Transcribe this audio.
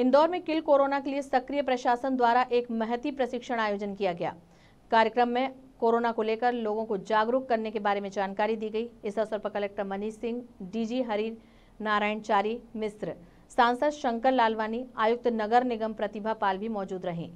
इंदौर में kill corona के लिए सक्रिय प्रशासन द्वारा एक महती प्रशिक्षण आयोजन किया गया। कार्यक्रम में कोरोना को लेकर लोगों को जागरूक करने के बारे में जानकारी दी गई। इस अवसर पर कलेक्टर मनीष सिंह, डीजी हरि नारायण चारी मिश्र सांसद शंकर लालवानी, आयुक्त नगर निगम प्रतिभा पाल भी मौजूद रहे।